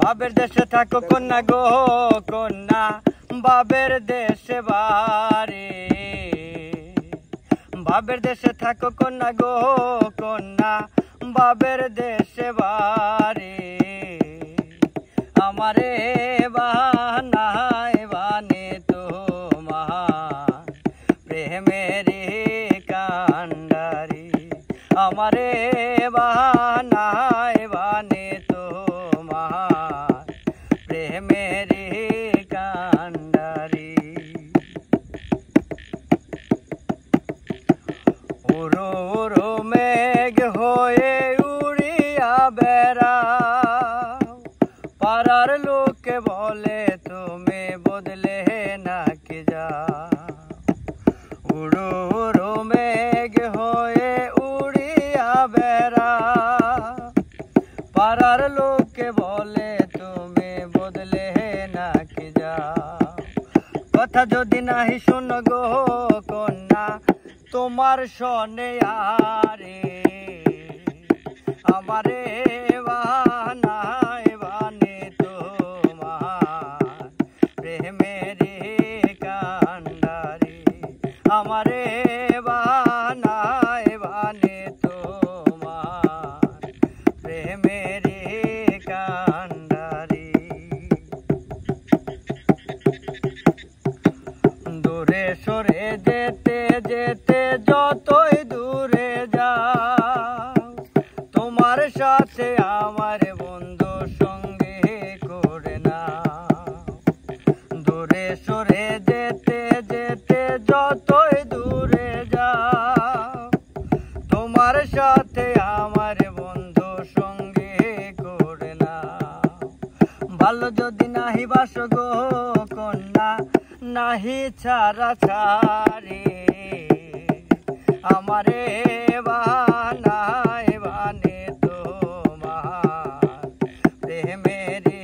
বাবের দেশে থাকো, কন্যা গো, কন্যা। বাবের দেশে বারে বাবের দেশে থাকো, কন্যা গো, কন্যা। বাবের দেশে বারে আমারে বাহানায় প্রেমের কান্ডারি, আমারে বাহানায় বানে তোমার। প্রেমের কান্ডারি উড়ো উড়ো মেঘ হয়ে উড়িয়া বেড়াও। পাড়ার লোকে বলে, তুমি বদলে নাকি যা উড়ো মেঘ হয়ে উড়িয়া বেড়া। পাড়ার লোকে বলে, তুমি বদলে নাকি যা? কথা যদি নাহি শুন গো কন্যা, তোমার শনে আরে, আমারে বানায় আমারে বানায়, বানে তোমার প্রেমের কান্ডারে। দূরে সরে যেতে যেতে যতই দূরে যাও, তোমার সাথে আমার বন্ধু সঙ্গে করে না দূরে সরে যেতে যেতে যতই সাথে আমার বন্ধু সঙ্গে করে না। ভালো যদি নাহি বাস গো কন্যা, নাহি ছাড়া ছাড়ে। আমারে বানায় বানে তোমার প্রেমেরে